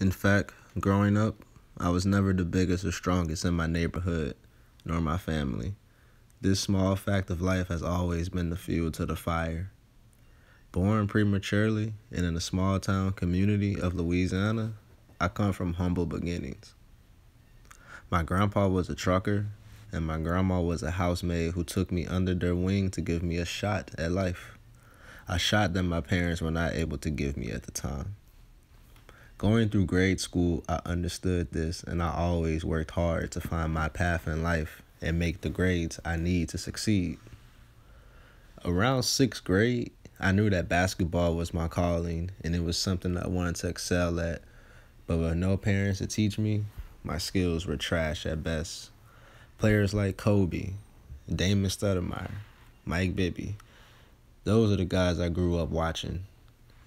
In fact, growing up, I was never the biggest or strongest in my neighborhood, nor my family. This small fact of life has always been the fuel to the fire. Born prematurely and in a small town community of Louisiana, I come from humble beginnings. My grandpa was a trucker, and my grandma was a housemaid who took me under their wing to give me a shot at life. A shot that my parents were not able to give me at the time. Going through grade school, I understood this, and I always worked hard to find my path in life and make the grades I need to succeed. Around sixth grade, I knew that basketball was my calling and it was something I wanted to excel at. But with no parents to teach me, my skills were trash at best. Players like Kobe, Damon Stoudemire, Mike Bibby, those are the guys I grew up watching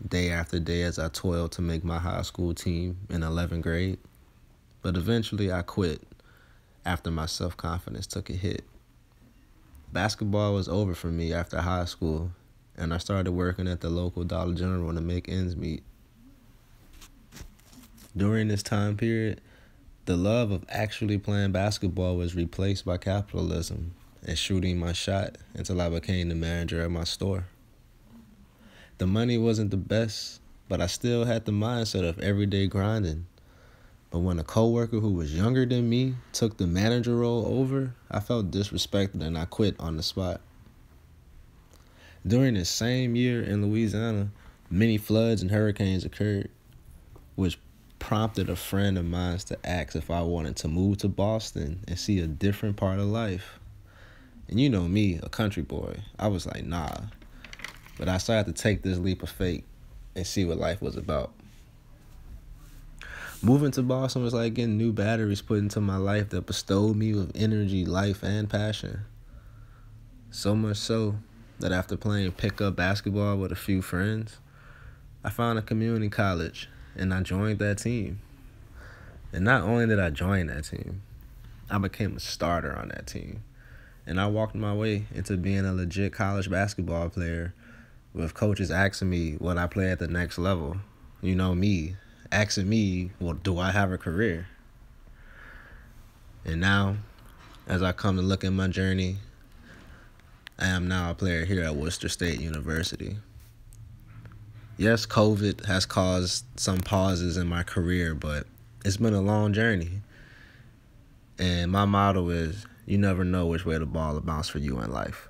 day after day as I toiled to make my high school team in 11th grade. But eventually I quit after my self confidence took a hit. Basketball was over for me after high school, and I started working at the local Dollar General to make ends meet. During this time period, the love of actually playing basketball was replaced by capitalism and shooting my shot until I became the manager of my store. The money wasn't the best, but I still had the mindset of everyday grinding. But when a coworker who was younger than me took the manager role over, I felt disrespected and I quit on the spot. During the same year in Louisiana, many floods and hurricanes occurred, which prompted a friend of mine to ask if I wanted to move to Boston and see a different part of life. And you know me, a country boy, I was like, nah, but I decided to take this leap of faith and see what life was about. Moving to Boston was like getting new batteries put into my life that bestowed me with energy, life, and passion. So much so that after playing pickup basketball with a few friends, I found a community college and I joined that team. And not only did I join that team, I became a starter on that team. And I walked my way into being a legit college basketball player with coaches asking me would I play at the next level. You know me asking me, well, do I have a career? And now, as I come to look at my journey, I am now a player here at Worcester State University. Yes, COVID has caused some pauses in my career, but it's been a long journey. And my motto is you never know which way the ball will bounce for you in life.